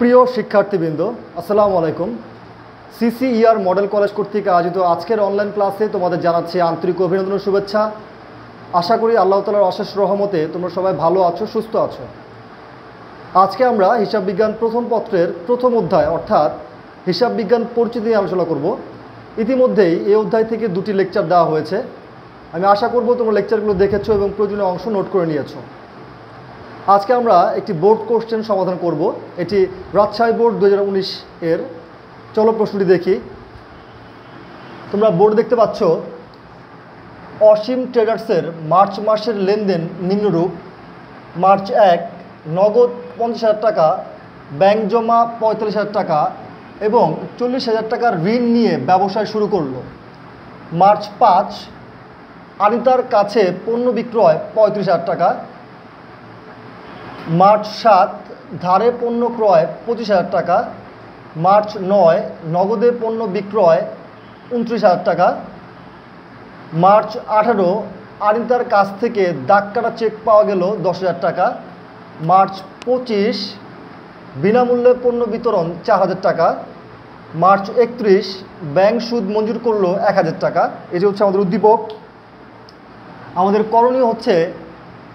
প্রিয় শিক্ষার্থীবৃন্দ, আসসালামু আলাইকুম। সিসিইআর মডেল কলেজ কর্তৃক আয়োজিত আজকের অনলাইন ক্লাসে তোমাদের জানাচ্ছি আন্তরিক অভিনন্দন শুভেচ্ছা। আশা করি আল্লাহ তালার অশেষ রহমতে তোমরা সবাই ভালো আছো, সুস্থ আছো। আজকে আমরা হিসাব বিজ্ঞান প্রথম পত্রের প্রথম অধ্যায়, অর্থাৎ হিসাব বিজ্ঞান পরিচিতি নিয়ে আলোচনা করব। ইতিমধ্যেই এই অধ্যায় থেকে দুটি লেকচার দেওয়া হয়েছে। আমি আশা করব তোমরা লেকচারগুলো দেখেছ এবং প্রয়োজনীয় অংশ নোট করে নিয়েছো। আজকে আমরা একটি বোর্ড কোশ্চেন সমাধান করব। এটি রাজশাহী বোর্ড দু হাজার উনিশ এর। চলো প্রশ্নটি দেখি। তোমরা বোর্ড দেখতে পাচ্ছ, অসীম ট্রেডার্সের মার্চ মাসের লেনদেন নিম্নরূপ। মার্চ এক, নগদ পঞ্চাশ হাজার টাকা, ব্যাংক জমা পঁয়তাল্লিশ হাজার টাকা এবং চল্লিশ হাজার টাকার ঋণ নিয়ে ব্যবসায় শুরু করল। মার্চ পাঁচ, আনিতার কাছে পণ্য বিক্রয় পঁয়ত্রিশ হাজার টাকা মার্চ সাত, ধারে পণ্য ক্রয় পঁচিশ হাজার টাকা, মার্চ নয়, নগদে পণ্য বিক্রয় উনত্রিশ হাজার টাকা, মার্চ আঠারো আনিতার কাছ থেকে দাগ কাটা চেক পাওয়া গেল দশ হাজার টাকা, মার্চ পঁচিশ, বিনামূল্যে পণ্য বিতরণ চার হাজার টাকা, মার্চ একত্রিশ, ব্যাংক সুদ মঞ্জুর করল এক হাজার টাকা। এটি হচ্ছে আমাদের উদ্দীপক। আমাদের করণীয় হচ্ছে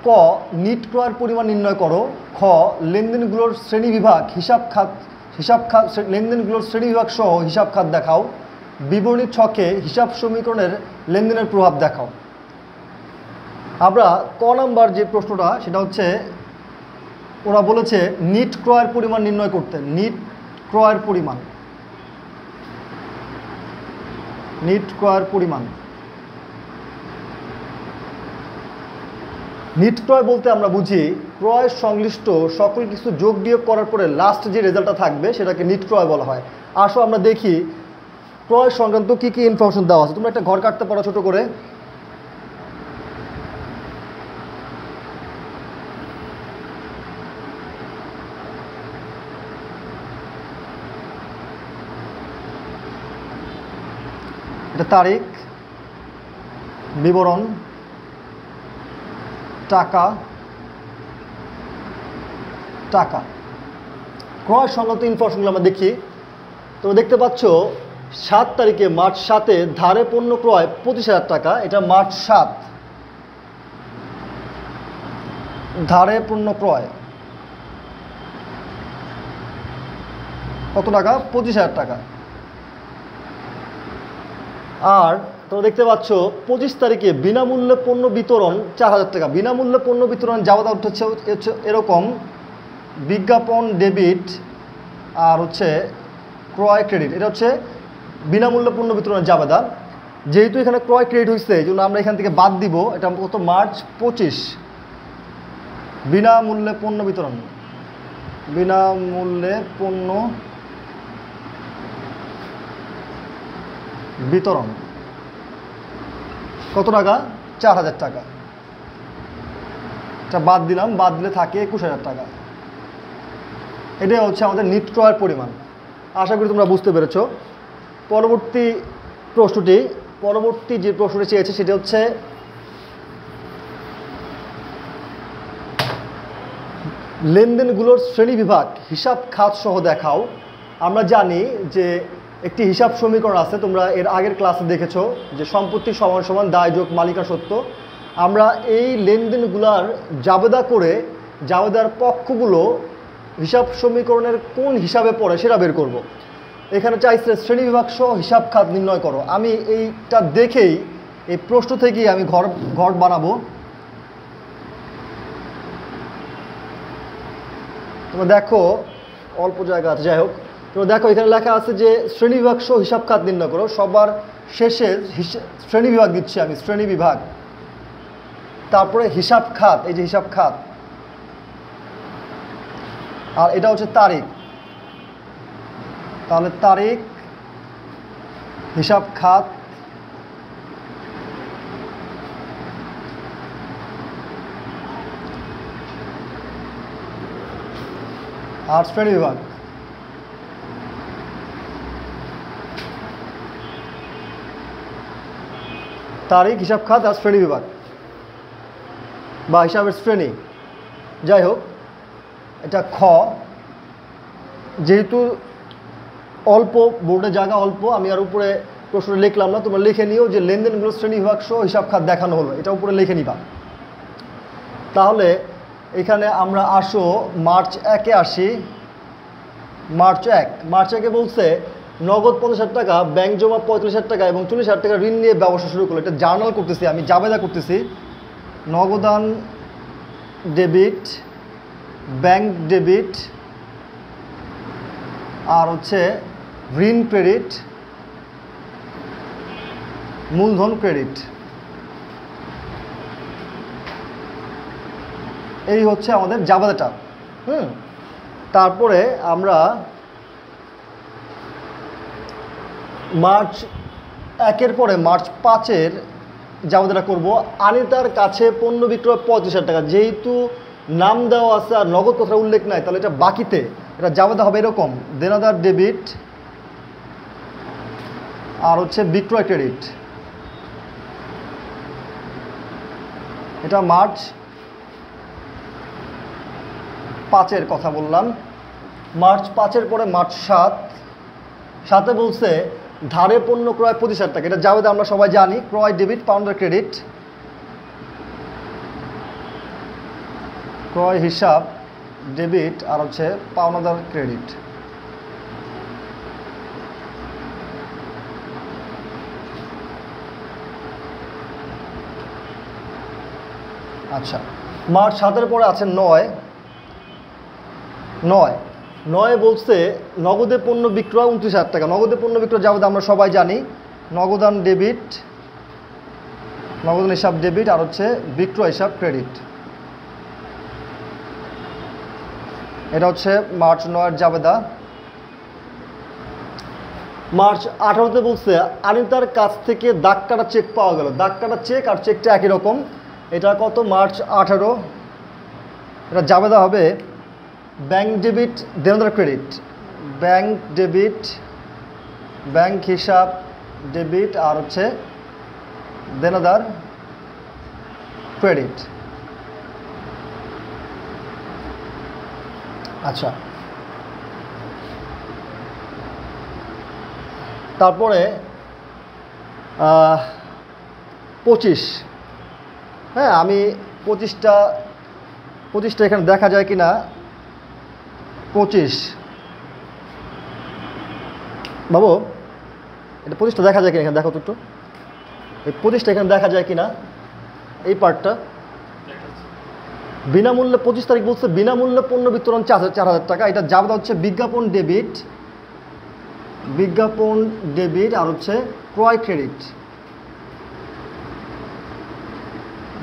ক, নিট ক্রয়ের পরিমাণ নির্ণয় করো। খ, লেনদেনগুলোর শ্রেণীবিভাগ হিসাব খাত হিসাব খাত লেনদেনগুলোর শ্রেণীবিভাগ সহ হিসাব খাত দেখাও। বিবরণী ছকে হিসাব সমীকরণের লেনদেনের প্রভাব দেখাও। আমরা ক নাম্বার যে প্রশ্নটা, সেটা হচ্ছে, ওরা বলেছে নিট ক্রয়ের পরিমাণ নির্ণয় করতে। নিট ক্রয়ের পরিমাণ। নিট ক্রয়ের পরিমাণ। নিট ক্রয় বলতে আমরা বুঝি, ক্রয় সংশ্লিষ্ট সকল কিছু যোগ বিয়োগ করার পরে লাস্ট যে রেজাল্টটা থাকবে সেটাকে নিট ক্রয় বলা হয়। আসো আমরা দেখি, ক্রয় সংক্রান্ত কী কী ইনফরমেশন দেওয়া আছে? তোমরা একটা ঘর কাটতে পারো ছোটো করে। তারিখ, বিবরণ। টাকা। টাকা। ক্রয় সংক্রান্ত ইনফরমেশনগুলো আমরা দেখি। তোমরা দেখতে পাচ্ছ, সাত তারিখে মার্চ সাতে ধারে পণ্য ক্রয় পঁচিশ হাজার টাকা, এটা মার্চ সাত। ধারে পণ্য ক্রয়। কত টাকা? পঁচিশ হাজার টাকা। আর তোমরা দেখতে পাচ্ছ, পঁচিশ তারিখে বিনামূল্যে পণ্য বিতরণ চার হাজার টাকা। বিনামূল্যে পণ্য বিতরণ যাওয়া উঠেছে হচ্ছে এরকম বিজ্ঞাপন, ডেবিট আর হচ্ছে ক্রয় ক্রেডিট। এটা হচ্ছে বিনামূল্যে পণ্য বিতরণের জাবেদা। যেহেতু এখানে ক্রয় ক্রেডিট হয়েছে, এই জন্য আমরা এখান থেকে বাদ দিব। এটা কত মার্চ পঁচিশ। বিনামূল্যে পণ্য বিতরণ। বিনামূল্যে পণ্য বিতরণ। কত টাকা? চার হাজার টাকা। এটা বাদ দিলাম, বাদ দিলে থাকে একুশ হাজার টাকা। এটাই হচ্ছে আমাদের নিট ক্রয়ের পরিমাণ। আশা করি তোমরা বুঝতে পেরেছ। পরবর্তী প্রশ্নটি, পরবর্তী যে প্রশ্নটি চেয়েছে সেটি হচ্ছে, লেনদেনগুলোর শ্রেণীবিভাগ, হিসাব খাত সহ দেখাও। আমরা জানি যে একটি হিসাব সমীকরণ আছে, তোমরা এর আগের ক্লাসে দেখেছ যে সম্পত্তি সমান সমান দায় যোগ মালিকা সত্য। আমরা এই লেনদেনগুলার জাবেদা করে জাবেদার পক্ষগুলো হিসাব সমীকরণের কোন হিসাবে পড়ে সেটা বের করব। এখানে চাইছে শ্রেণীবিভাগ সহ হিসাব খাত নির্ণয় করো। আমি এইটা দেখেই, এই প্রশ্ন থেকেই আমি ঘর ঘর বানাবো। তোমরা দেখো, অল্প জায়গা আছে, যাই হোক। তোমরা দেখো, এখানে লেখা আছে যে শ্রেণীবিভাগ সহ হিসাব খাত নির্ণয় করো। সবার শেষে শ্রেণি বিভাগ দিচ্ছি আমি শ্রেণি বিভাগ তারপরে হিসাব খাত, এই যে হিসাব খাত। আর এটা হচ্ছে তারিখ। তাহলে তারিখ, হিসাব খাত, আর শ্রেণি বিভাগ তারিখ, হিসাব খাত আর শ্রেণি বিভাগ বা হিসাবের শ্রেণি। যাই হোক, এটা খ। যেহেতু অল্প, বোর্ডে জায়গা অল্প, আমি আর উপরে প্রশ্ন লিখলাম না, তোমরা লিখে নিও যে লেনদেনগুলো শ্রেণি বিভাগ সহ হিসাব খাত দেখানো হলো, এটা উপরে লিখে নিবা। তাহলে এখানে আমরা আসো, মার্চ একে আসি। মার্চ এক, মার্চ একে বলছে নগদ পঞ্চাশ হাজার টাকা ব্যাংক জমা পঁয়ত্রিশ হাজার টাকা এবং চল্লিশ হাজার টাকা ঋণ নিয়ে ব্যবসা শুরু করল। এটা জার্নাল করতেছি আমি, জাবেদা করতেছি। নগদান ডেবিট ব্যাংক ডেবিট আর হচ্ছে ঋণ ক্রেডিট মূলধন ক্রেডিট এই হচ্ছে আমাদের জাবেদাটা। হুম? তারপরে আমরা মার্চ একের পরে মার্চ পাঁচের জাবেদাটা করব। আনিতার কাছে পণ্য বিক্রয় পঁয়ত্রিশ হাজার টাকা। যেহেতু নাম দেওয়া আছে আর নগদ কথা উল্লেখ নাই, তাহলে এটা বাকিতে, এটা জাবেদা হবে এরকম। দেনাদার ডেবিট আর হচ্ছে বিক্রয় ক্রেডিট। এটা মার্চ পাঁচের কথা বললাম। মার্চ পাঁচের পরে মার্চ সাত। সাথে বলছে ধারে পণ্য ক্রয় হাজার টাকা এটা যাবে আমরা সবাই জানি, ক্রয় ডেবিট, পাউন্ডার ক্রেডিট। ক্রয় হিসাব, ডেবিট, আর হচ্ছে পাওনাদার ক্রেডিট। আচ্ছা মার্চ সাতের পরে আছে নয়। নয়। নয় বলছে, নগদে পণ্য বিক্রয় উনত্রিশ হাজার টাকা। নগদে পণ্য বিক্রয় যাবত আমরা সবাই জানি, নগদান ডেবিট, নগদান হিসাব ডেবিট আর হচ্ছে বিক্রয় হিসাব ক্রেডিট। এটা হচ্ছে মার্চ নয়ের জাবেদা। মার্চ আঠারোতে বলছে, আনিতার কাছ থেকে দাগ কাটা চেক পাওয়া গেল। দাগ কাটা চেক আর চেকটা একই রকম। এটা কত? মার্চ আঠারো। এটা জাবেদা হবে ব্যাংক ডেবিট দেনদার ক্রেডিট ব্যাংক ডেবিট ব্যাংক হিসাব ডেবিট আর হচ্ছে দেনাদার ক্রেডিট আচ্ছা। তারপরে পঁচিশ। হ্যাঁ আমি পঁচিশটা পঁচিশটা এখানে দেখা যায় কি না পঁচিশ। বাবু, এটা পঁচিশটা দেখা যায় কিনা এখানে? দেখো তো একটু। এই পঁচিশটা এখানে দেখা যায় কিনা? এই পার্টটা বিনামূল্যে পঁচিশ তারিখ বলছে, বিনামূল্যে পণ্য বিতরণ চার হাজার টাকা। এটা যাবে হচ্ছে বিজ্ঞাপন ডেবিট। বিজ্ঞাপন ডেবিট আর হচ্ছে ক্রয় ক্রেডিট।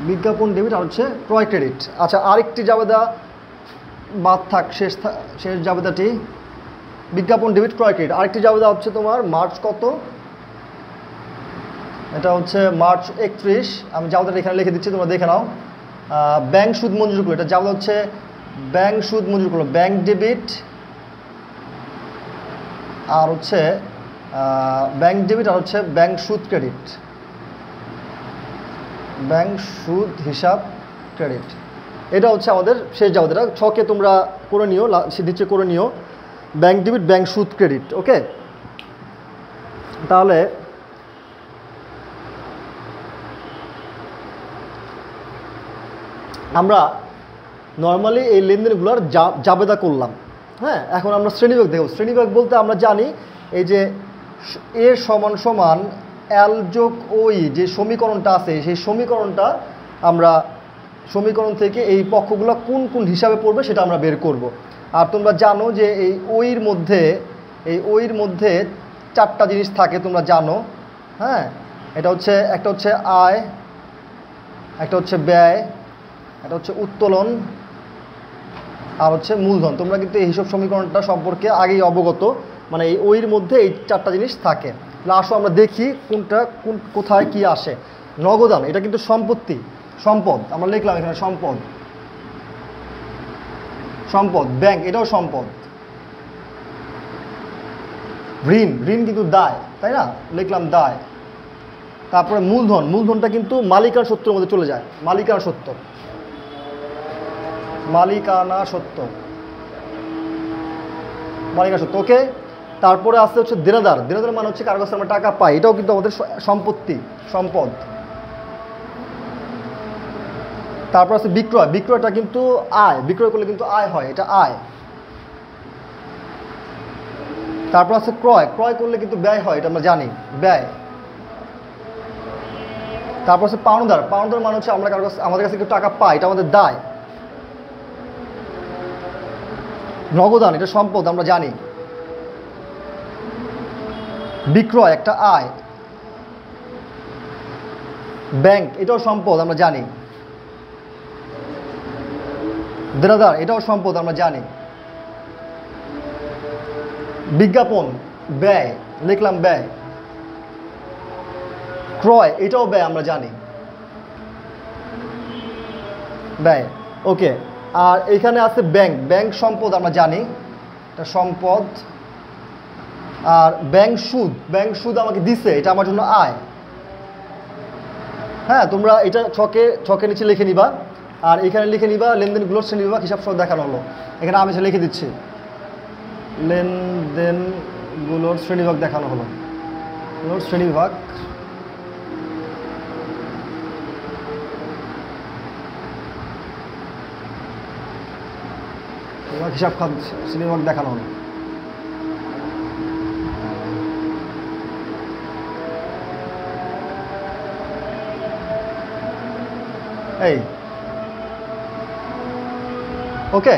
বিজ্ঞাপন ডেবিট আর হচ্ছে ক্রয় ক্রেডিট। আচ্ছা আরেকটি জাবেদা বাদ থাক, শেষ শেষ জাবেদাটি। বিজ্ঞাপন ডেবিট ক্রয় ক্রেডিট আরেকটি জাবেদা হচ্ছে তোমার, মার্চ কত? এটা হচ্ছে মার্চ একত্রিশ। আমি জাবেদাটা এখানে লিখে দিচ্ছি, তোমরা দেখে নাও। ব্যাংক সুদ মঞ্জুর করল। এটা জাবেদা হচ্ছে ব্যাংক সুদ মঞ্জুর করল। ব্যাংক ডেবিট আর হচ্ছে ব্যাংক ডেবিট আর হচ্ছে ব্যাংক সুদ ক্রেডিট। ব্যাংক সুদ হিসাব ক্রেডিট। এটা হচ্ছে আমাদের শেষ এটা ছকে তোমরা করে নিও নিচে করে নিও। ব্যাংক ডেবিট, ব্যাংক সুদ, ক্রেডিট, ওকে? তাহলে আমরা নর্মালি এই লেনদেনগুলোর জাবেদা করলাম। হ্যাঁ এখন আমরা শ্রেণীবিভাগ দেখব শ্রেণীবিভাগ বলতে আমরা জানি এই যে এ সমান সমান এল যোগ ওই যে সমীকরণটা আছে, সেই সমীকরণটা আমরা সমীকরণ থেকে এই পক্ষগুলো কোন কোন হিসাবে পড়বে সেটা আমরা বের করব। আর তোমরা জানো যে এই ওইর মধ্যে, এই ওইর মধ্যে চারটা জিনিস থাকে তোমরা জানো হ্যাঁ? এটা হচ্ছে, একটা হচ্ছে আয়, একটা হচ্ছে ব্যয় এটা হচ্ছে উত্তোলন, আর হচ্ছে মূলধন। তোমরা কিন্তু এই সমীকরণটা সম্পর্কে আগেই অবগত মানে এই ওইর মধ্যে এই চারটা জিনিস থাকে। তাহলে আসো আমরা দেখি কোনটা, কোন কোথায় কি আসে। নগদান, এটা কিন্তু সম্পত্তি। সম্পদ, আমরা লিখলাম এখানে সম্পদ। সম্পদ, ব্যাংক, এটাও সম্পদ। ঋণ ঋণ কিন্তু দায়, তাই না? লিখলাম দায়। তারপরে মূলধন, মূলধনটা কিন্তু মালিকার সত্যের মধ্যে চলে যায়, মালিকানা সত্য। মালিকানা সত্য। মালিকানা সত্য, ওকে? তারপরে আসছে হচ্ছে দেনাদার। দেনাদার মানে হচ্ছে কারও কাছে আমরা টাকা পাই, এটাও কিন্তু আমাদের সম্পত্তি, সম্পদ। তারপর আছে বিক্রয়। বিক্রয়টা কিন্তু আয়। বিক্রয় করলে কিন্তু আয় হয়, এটা আয়। তারপর আছে ক্রয়। ক্রয় করলে কিন্তু ব্যয় হয়, এটা আমরা জানি, ব্যয়। তারপর আছে পাওনাদার। পাওনাদার মানে হচ্ছে আমরা কারও কাছে আমাদের কাছে একটু টাকা পাই এটা আমাদের দায়। নগদান, এটা সম্পদ, আমরা জানি। বিক্রয়, একটা আয়। ব্যাংক, এটাও সম্পদ, আমরা জানি। দেনাদার, এটাও সম্পদ, আমরা জানি। বিজ্ঞাপন, ব্যয়, লিখলাম ব্যয়। ক্রয়, এটাও ব্যয়, আমরা জানি। ব্যয়, ওকে। আর এখানে আছে ব্যাংক ব্যাংক সম্পদ, আমরা জানি। এটা সম্পদ। আর ব্যাংক সুদ ব্যাংক সুদ আমাকে দিছে, এটা আমার জন্য আয়। হ্যাঁ তোমরা এটা ছকে ছকের নিচে লিখে নিবা। আর এখানে লিখে নিবা লেনদেনগুলোর শ্রেণি বিভাগ হিসাব সহ দেখানো হলো। এখানে আমি লিখে দিচ্ছি লেনদেনগুলোর শ্রেণীবিভাগ দেখানো হলো। শ্রেণীবিভাগ। বিভাগ হিসাব খাত শ্রেণীবিভাগ দেখানো হলো। এই ওকে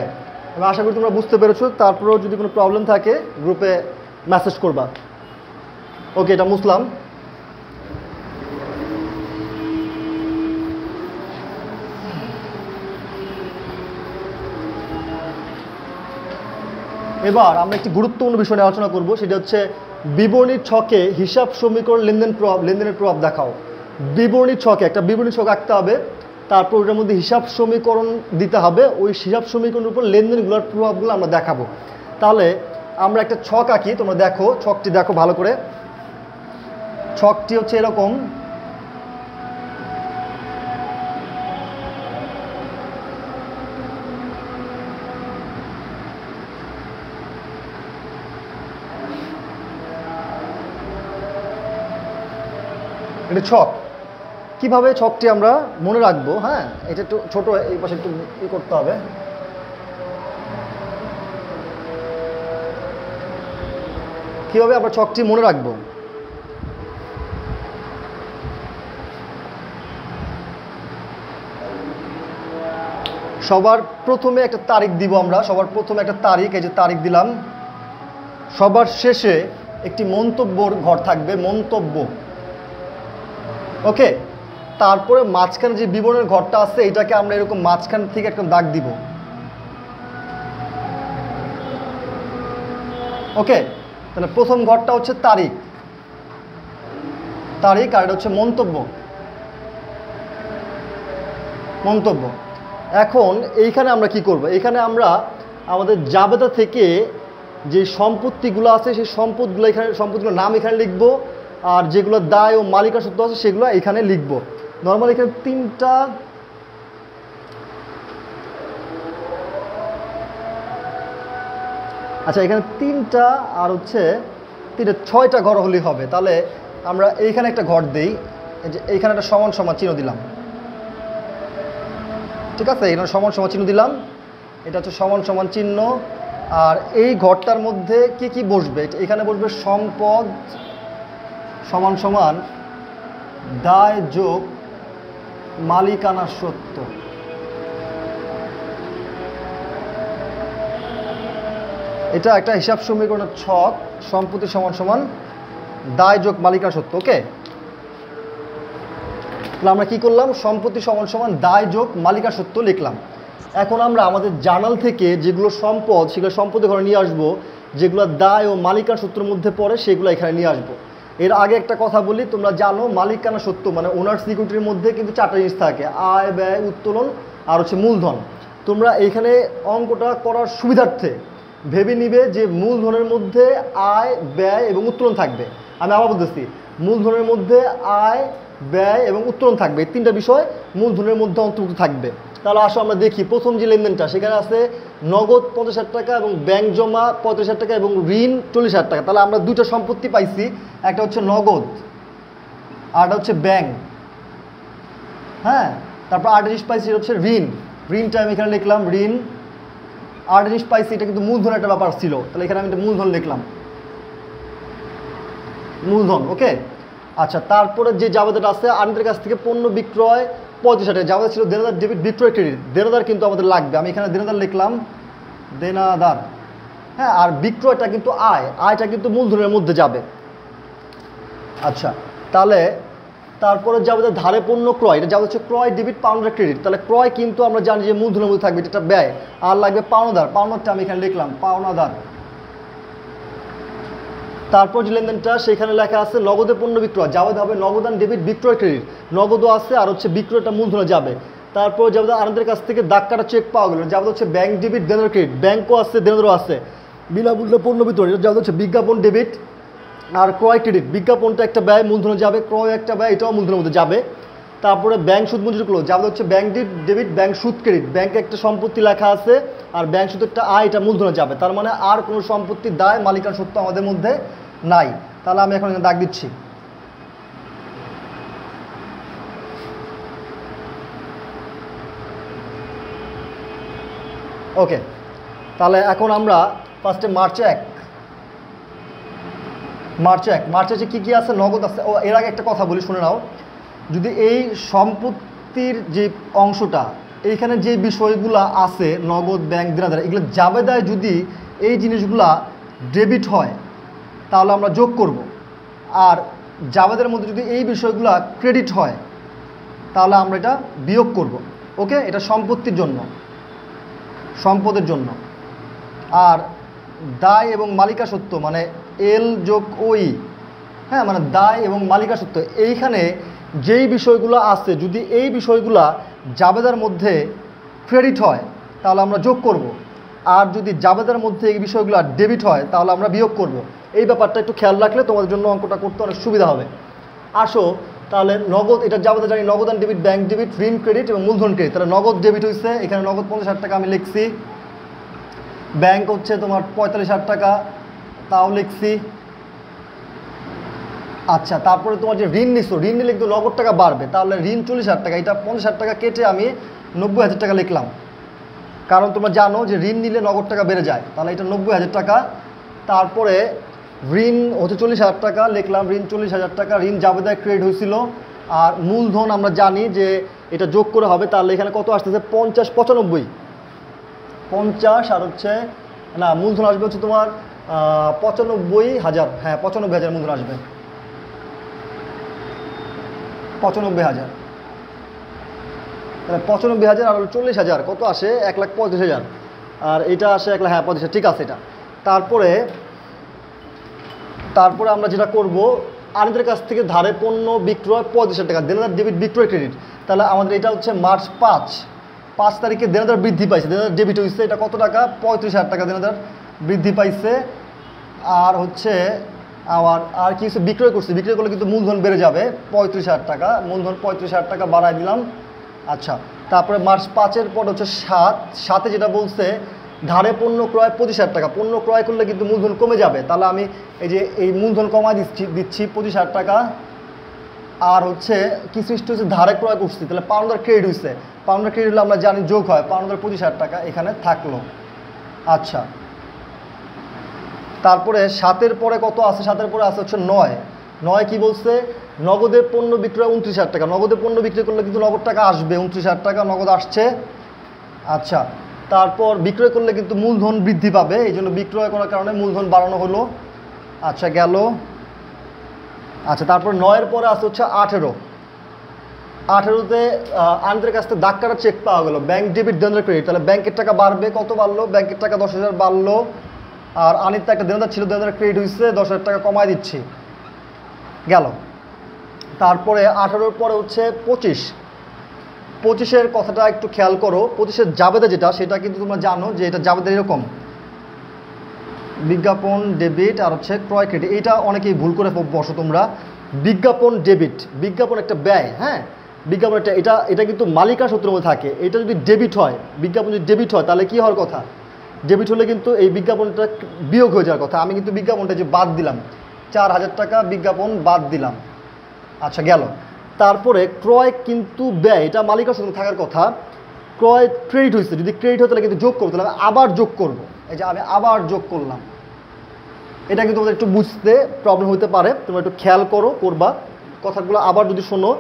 আমি আশা করি তোমরা বুঝতে পেরেছ। তারপরেও যদি কোনো প্রবলেম থাকে গ্রুপে মেসেজ করবা। ওকে এটা মুসলাম। এবার আমরা একটি গুরুত্বপূর্ণ বিষয় নিয়ে আলোচনা করব। সেটা হচ্ছে বিবরণীর ছকে হিসাব সমীকরণ লেনদেন প্রভাব লেনদেনের প্রভাব দেখাও। বিবরণী ছকে, একটা বিবরণী ছক আঁকতে হবে। তারপর ওটার মধ্যে হিসাব সমীকরণ দিতে হবে। ওই হিসাব সমীকরণের উপর লেনদেনগুলোর প্রভাবগুলো আমরা দেখাবো। তাহলে আমরা একটা ছক আঁকি, তোমরা দেখো, ছকটি দেখো ভালো করে। ছকটি হচ্ছে এরকম। এটা ছক। কীভাবে ছকটি আমরা মনে রাখব? হ্যাঁ এটা একটু ছোট, এই পাশে একটু ই করতে হবে। কীভাবে আমরা ছকটি মনে রাখব? সবার প্রথমে একটা তারিখ দিব আমরা। সবার প্রথমে একটা তারিখ, এই যে তারিখ দিলাম। সবার শেষে একটি মন্তব্যর ঘর থাকবে, মন্তব্য। ওকে? তারপরে মাঝখানে যে বিবরণের ঘরটা আছে, এটাকে আমরা এরকম মাঝখান থেকে একটা দাগ দিব। ওকে? তাহলে প্রথম ঘরটা হচ্ছে তারিখ। তারিখ আর এটা হচ্ছে মন্তব্য। মন্তব্য। এখন এইখানে আমরা কি করব? এইখানে আমরা আমাদের জাবেদা থেকে যে সম্পত্তিগুলো আছে, সেই সম্পদগুলো এখানে, সম্পত্তিগুলোর নাম এখানে লিখব, আর যেগুলো দায় ও মালিকা সত্য আছে, সেগুলো এখানে লিখব। নর্মাল এখানে তিনটা আচ্ছা এখানে তিনটা আর হচ্ছে তিনটা, ছয়টা ঘর হলেই হবে। তাহলে আমরা এইখানে একটা ঘর দিই। যে এইখানে একটা সমান সমান চিহ্ন দিলাম। ঠিক আছে? এখানে সমান সমান চিহ্ন দিলাম। এটা হচ্ছে সমান সমান চিহ্ন। আর এই ঘরটার মধ্যে কি কি বসবে? এখানে বসবে সম্পদ সমান সমান দায় যোগ মালিকানা সত্য। এটা একটা হিসাব সমীকরণের ছক, সম্পত্তি সমান সমান দায় যোগ মালিকানা সত্য, ওকে? আমরা কি করলাম? সম্পত্তি সমান সমান দায় যোগ মালিকা সত্য লিখলাম। এখন আমরা আমাদের জার্নাল থেকে যেগুলো সম্পদ, সেগুলো সম্পদের ঘরে নিয়ে আসব, যেগুলো দায় ও মালিকানা সূত্রের মধ্যে পড়ে, সেগুলো এখানে নিয়ে আসব। এর আগে একটা কথা বলি, তোমরা জানো মালিকানা সত্য? মানে ওনার সিকিউরিটির মধ্যে কিন্তু চারটা জিনিস থাকে, আয়, ব্যয়, উত্তোলন আর হচ্ছে মূলধন। তোমরা এইখানে অঙ্কটা করার সুবিধার্থে ভেবে নিবে যে মূলধনের মধ্যে আয়, ব্যয় এবং উত্তোলন থাকবে। আমি আবার বলতেছি, মূলধনের মধ্যে আয়, ব্যয় এবং উত্তোলন থাকবে। এই তিনটা বিষয় মূলধনের মধ্যে অন্তর্ভুক্ত থাকবে। তাহলে আসো, আমরা দেখি। প্রথম যে লেনদেনটা, সেখানে আছে নগদ পঞ্চাশ হাজার টাকা এবং ব্যাংক জমা পঁয়ত্রিশ হাজার টাকা এবং ঋণ চল্লিশ হাজার টাকা। তাহলে আমরা দুটো সম্পত্তি পাইছি, একটা হচ্ছে নগদ, আর একটা হচ্ছে ব্যাংক। হ্যাঁ? তারপর আট জিনিস পাইছি এটা হচ্ছে ঋণ। ঋণটা আমি এখানে লিখলাম, ঋণ। আট জিনিস পাইছি, এটা কিন্তু মূলধন একটা ব্যাপার ছিল। তাহলে এখানে আমি একটা মূলধন লিখলাম। মূলধন, ওকে? আচ্ছা তারপরে যে জাবেদাটা আছে আমাদের কাছ থেকে পণ্য বিক্রয় পঁয়ত্রিশ হাজার। জাবেদা ছিল দেনাদার ডেবিট বিক্রয় ক্রেডিট। দেনাদার কিন্তু আমাদের লাগবে। আমি এখানে দেনাদার লিখলাম, দেনাদার। হ্যাঁ আর বিক্রয়টা কিন্তু আয়। আয়টা কিন্তু মূলধনের মধ্যে যাবে। আচ্ছা তাহলে তারপরে যে ধারে পণ্য ক্রয়, এটা যাবে হচ্ছে ক্রয় ডেবিট পাউন্ডার ক্রেডিট। তাহলে ক্রয় কিন্তু আমরা জানি যে মূলধনের মধ্যে থাকবে, এটা ব্যয়। আর লাগবে পাওনাদার। পাওনাদারটা আমি এখানে লিখলাম, পাওনাদার। তারপর যে লেনদেনটা, সেখানে লেখা আছে নগদে পণ্য বিক্রয়। যাবে হবে নগদান ডেবিট, বিক্রয় ক্রেডিট। নগদও আছে, আর হচ্ছে বিক্রয়টা মূলধনে যাবে। তারপর যাবে আনন্দের কাছ থেকে দাগ কাটা চেক পাওয়া গেল। যাবে হচ্ছে ব্যাংক ডেবিট দেনার ক্রেডিট ব্যাংকও আছে, দেনদ্রও আছে। বিনামূল্যে পণ্য বিতরণ। এটা যাবে হচ্ছে বিজ্ঞাপন ডেবিট আর ক্রয় ক্রেডিট বিজ্ঞাপনটা একটা ব্যয় মূলধনে যাবে, ক্রয় একটা ব্যয় এটাও মূলধনের মধ্যে যাবে। তারপরে ব্যাংক সুদ মঞ্জুর করল। যাবে হচ্ছে ব্যাংক ডেবিট ব্যাংক সুদ ক্রেডিট ব্যাংকে একটা সম্পত্তি লেখা আছে, আর ব্যাংক সুদের আয়, এটা মূলধনে যাবে। তার মানে আর কোনো সম্পত্তির দায়, মালিকানা সত্য আমাদের মধ্যে নাই। তাহলে আমি এখন দাগ দিচ্ছি। ওকে তাহলে এখন আমরা ফার্স্টে মার্চ এক। মার্চে এক। মার্চে যে কী কী আছে? নগদ আছে। ও, এর আগে একটা কথা বলি, শুনে নাও। যদি এই সম্পত্তির যে অংশটা, এইখানে যে বিষয়গুলো আছে, নগদ, ব্যাংক, দেনাদার, এগুলো জাবেদায় যদি এই জিনিসগুলা ডেবিট হয়, তাহলে আমরা যোগ করব। আর জাবেদের মধ্যে যদি এই বিষয়গুলো ক্রেডিট হয়, তাহলে আমরা এটা বিয়োগ করব। ওকে? এটা সম্পত্তির জন্য। সম্পদের জন্য। আর দায় এবং মালিকা সত্য মানে এল যোগ ওই হ্যাঁ মানে দায় এবং মালিকা সত্য এইখানে যেই বিষয়গুলো আছে, যদি এই বিষয়গুলা জাবেদার মধ্যে ক্রেডিট হয়, তাহলে আমরা যোগ করব। আর যদি জাবেদার মধ্যে এই বিষয়গুলো ডেবিট হয়, তাহলে আমরা বিয়োগ করব। এই ব্যাপারটা একটু খেয়াল রাখলে তোমাদের জন্য অঙ্কটা করতে অনেক সুবিধা হবে। আসো, তাহলে নগদ, এটা যাব জানি নগদান ডেবিট ব্যাংক ডেবিট ঋণ ক্রেডিট এবং মূলধন ক্রেডিট তাহলে নগদ ডেবিট হয়েছে এখানে নগদ পঞ্চাশ হাজার টাকা আমি লিখছি। ব্যাংক হচ্ছে তোমার পঁয়তাল্লিশ হাজার টাকা, তাও লিখছি। আচ্ছা তারপরে তোমার যে ঋণ নিছো, ঋণ নিলে কিন্তু নগদ টাকা বাড়বে। তাহলে ঋণ চল্লিশ হাজার টাকা, এটা পঞ্চাশ হাজার টাকা কেটে আমি নব্বই হাজার টাকা লিখলাম। কারণ তোমরা জানো যে ঋণ নিলে নগদ টাকা বেড়ে যায়, তাহলে এটা নব্বই হাজার টাকা। তারপরে ঋণ হচ্ছে চল্লিশ হাজার টাকা, লিখলাম ঋণ চল্লিশ হাজার টাকা, ঋণ জাবেদায় ক্রেডিট হয়েছিল। আর মূলধন আমরা জানি যে এটা যোগ করে হবে, তাহলে এখানে কত আসতেছে? পঞ্চাশ পঁচানব্বই। পঞ্চাশ আর হচ্ছে, না, মূলধন আসবে হচ্ছে তোমার পঁচানব্বই হাজার। হ্যাঁ পঁচানব্বই হাজার মূলধন আসবে। পঁচানব্বই হাজার। তাহলে পঁচানব্বই হাজার আর চল্লিশ হাজার, কত আসে? এক লাখ পঁয়ত্রিশ হাজার। আর এটা আসে এক লাখ হ্যাঁ পঁয়ত্রিশ ঠিক আছে এটা। তারপরে তারপরে আমরা যেটা করব, আনন্দের কাছ থেকে ধারে পণ্য বিক্রয় পঁয়ত্রিশ টাকা, দেনাদার ডেবিট, বিক্রয় ক্রেডিট। তাহলে আমাদের এটা হচ্ছে মার্চ পাঁচ। পাঁচ তারিখে দেনাদার বৃদ্ধি পাইছে। দেনাদার ডেবিট হয়েছে এটা কত টাকা? পঁয়ত্রিশ হাজার টাকা দেনাদার বৃদ্ধি পাইছে। আর হচ্ছে আবার আর কিছু বিক্রয় করছি। বিক্রয় করলে কিন্তু মূলধন বেড়ে যাবে। পঁয়ত্রিশ হাজার টাকা। মূলধন পঁয়ত্রিশ হাজার টাকা বাড়ায় দিলাম। আচ্ছা তারপরে মার্চ পাঁচের পর হচ্ছে সাত। সাতে যেটা বলছে, ধারে পণ্য ক্রয় পঁচিশ হাজার টাকা। পণ্য ক্রয় করলে কিন্তু মূলধন কমে যাবে। তাহলে আমি এই যে, এই মূলধন কমায় দিচ্ছি দিচ্ছি পঁচিশ হাজার টাকা। আর হচ্ছে কি সৃষ্টি হচ্ছে ধারে ক্রয় করছি। তাহলে পাউন্ডার ক্রেডিট হয়েছে পাউন্ডার ক্রেডিট হলে আমরা জানি যোগ হয়। পাউন্ডার পঁচিশ হাজার টাকা এখানে থাকল। আচ্ছা তারপরে সাতের পরে কত আছে? সাতের পরে আছে হচ্ছে নয়। নয় কি বলছে? নগদে পণ্য বিক্রয় উনত্রিশ হাজার টাকা। নগদে পণ্য বিক্রয় করলে কিন্তু নগদ টাকা আসবে, উনত্রিশ হাজার টাকা নগদ আসছে। আচ্ছা তারপর বিক্রয় করলে কিন্তু মূলধন বৃদ্ধি পাবে, এই জন্য বিক্রয় করার কারণে মূলধন বাড়ানো হলো। আচ্ছা গেল। আচ্ছা তারপর নয়ের পরে আসছে হচ্ছে আঠেরো। আঠেরোতে আনন্দের কাছ থেকে দাগ চেক পাওয়া গেলো। ব্যাংক ডেবিট দেনার ক্রেডিট তাহলে ব্যাংকের টাকা বাড়বে, কত বাড়লো? ব্যাংকের টাকা দশ হাজার বাড়লো। আর আনিত একটা দেনাদার ছিল দেনাদার ক্রেডিট হয়েছে দশ হাজার টাকা কমায় দিচ্ছি। গেল। তারপরে আঠারোর পরে হচ্ছে পঁচিশ। পঁচিশের কথাটা একটু খেয়াল করো। পঁচিশের জাবেদা যেটা, সেটা কিন্তু তোমরা জানো যে এটা জাবেদা এরকম। বিজ্ঞাপন ডেবিট আর হচ্ছে ক্রয় ক্রেডিট এইটা অনেকেই ভুল করে বসো তোমরা। বিজ্ঞাপন ডেবিট বিজ্ঞাপন একটা ব্যয় হ্যাঁ? বিজ্ঞাপন একটা, এটা এটা কিন্তু মালিকা মধ্যে থাকে। এটা যদি ডেবিট হয়, বিজ্ঞাপন যদি ডেবিট হয়, তাহলে কি হওয়ার কথা? ডেবিট হলে কিন্তু এই বিজ্ঞাপনটা বিয়োগ হয়ে যাওয়ার কথা। আমি কিন্তু বিজ্ঞাপনটা যে বাদ দিলাম, চার হাজার টাকা বিজ্ঞাপন বাদ দিলাম। আচ্ছা গেল। তারপরে ক্রয় কিন্তু ব্যয়, এটা মালিকার সূত্রে থাকার কথা, ক্রয় ক্রেডিট হয়েছে। যদি ক্রেডিট হয়, তাহলে কিন্তু যোগ করব, তাহলে আবার যোগ করব। এই যে আমি আবার যোগ করলাম। এটা কিন্তু তোমাদের একটু বুঝতে প্রবলেম হতে পারে। তোমরা একটু খেয়াল করো, করবা। কথাগুলো আবার যদি শোনো,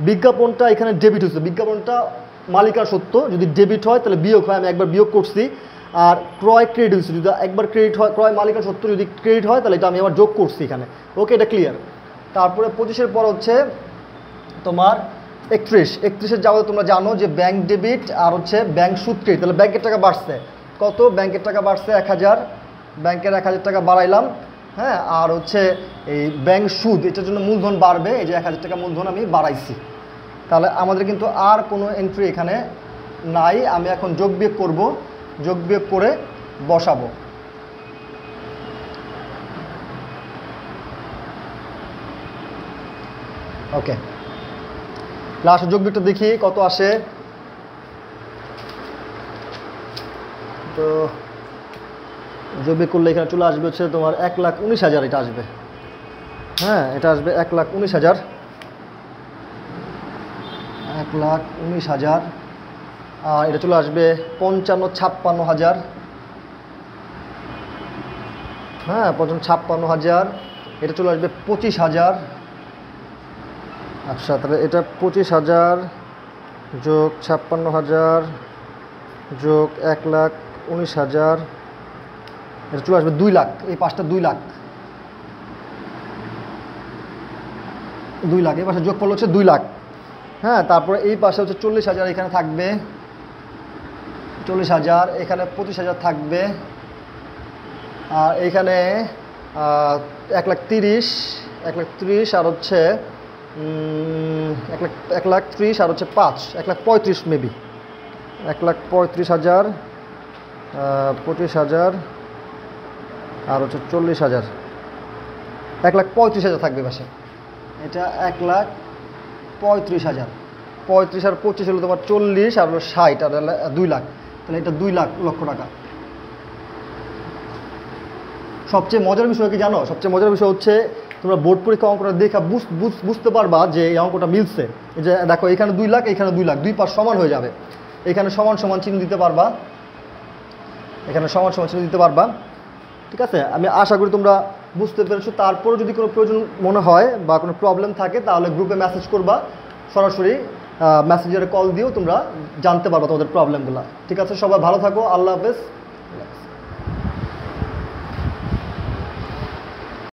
বিজ্ঞাপনটা এখানে ডেবিট হয়েছে। বিজ্ঞাপনটা মালিকার সত্য। যদি ডেবিট হয়, তাহলে বিয়োগ হয়। আমি একবার বিয়োগ করছি। আর ক্রয় ক্রেডিট হয়েছে যদি একবার ক্রেডিট হয়, ক্রয় মালিকার সত্য যদি ক্রেডিট হয়, তাহলে এটা আমি আবার যোগ করছি এখানে। ওকে এটা ক্লিয়ার তারপরে পঁচিশের পর হচ্ছে তোমার একত্রিশ। একত্রিশের যাওয়া তোমরা জানো যে ব্যাংক ডেবিট আর হচ্ছে ব্যাংক সুদ ক্রেডিট তাহলে ব্যাংকের টাকা বাড়ছে। কত? ব্যাংকের টাকা বাড়ছে এক হাজার। ব্যাংকের এক হাজার টাকা বাড়াইলাম হ্যাঁ? আর হচ্ছে এই ব্যাংক সুদ, এটার জন্য মূলধন বাড়বে। এই যে এক হাজার টাকা মূলধন আমি বাড়াইছি। তাহলে আমাদের কিন্তু আর কোনো এন্ট্রি এখানে নাই। আমি এখন যোগ বিয়োগ করব। যোগ বিয়োগ করে বসাবো। ওকে। লাস্ট যোগ বিয়োগটা দেখি, কত আসে? তো যোগ বিয়োগ করলে এখানে চলে আসবে হচ্ছে তোমার এক লাখ উনিশ হাজার, এটা আসবে। হ্যাঁ এটা আসবে এক লাখ উনিশ হাজার। এক লাখ উনিশ হাজার। এটা চলে আসবে পঞ্চান্ন ছাপ্পান্ন হাজার। হ্যাঁ পঞ্চান্ন ছাপ্পান্ন হাজার, এটা চলে আসবে পঁচিশ হাজার। আচ্ছা তাহলে এটা পঁচিশ হাজার যোগ ছাপ্পান্ন হাজার যোগ এক লাখ উনিশ হাজার, এটা চলে আসবে দুই লাখ, এই পাঁচটা দুই লাখ। দুই লাখ, এই পাশে যোগ করলে হচ্ছে দুই লাখ। হ্যাঁ তারপরে এই পাশে হচ্ছে চল্লিশ হাজার এখানে থাকবে। চল্লিশ হাজার এখানে পঁচিশ হাজার থাকবে। আর এইখানে আহ, এক লাখ তিরিশ এক লাখ তিরিশ আর হচ্ছে এক লাখ এক লাখ ত্রিশ আর হচ্ছে পাঁচ এক লাখ পঁয়ত্রিশ মেবি এক লাখ পঁয়ত্রিশ হাজার পঁচিশ হাজার আর হচ্ছে চল্লিশ হাজার। এক লাখ পঁয়ত্রিশ হাজার থাকবে পাশে। এটা এক লাখ পঁয়ত্রিশ হাজার। পঁয়ত্রিশ আর পঁচিশ হলো তোমার চল্লিশ আর হলো ষাট আর দুই লাখ। তাহলে এটা দুই লাখ লক্ষ টাকা। সবচেয়ে মজার বিষয় কি জানো? সবচেয়ে মজার বিষয় হচ্ছে, তোমরা বোর্ড পরীক্ষা অঙ্কটা দেখা বুঝ- বুঝ- বুঝতে পারবা যে এই অঙ্কটা মিলছে। যে দেখো, এখানে দুই লাখ, এখানে দুই লাখ, দুই পাশ সমান হয়ে যাবে। এখানে সমান সমান চিহ্ন দিতে পারবা। এখানে সমান সমান চিহ্ন দিতে পারবা। ঠিক আছে? আমি আশা করি তোমরা বুঝতে পেরেছ। তারপরে যদি কোনো প্রয়োজন মনে হয় বা কোনো প্রবলেম থাকে, তাহলে গ্রুপে মেসেজ করবা। সরাসরি মেসেঞ্জারে কল দিয়েও তোমরা জানতে পারবা তোমাদের প্রবলেমগুলো ঠিক আছে? সবাই ভালো থাকো, আল্লাহ হাফেজ।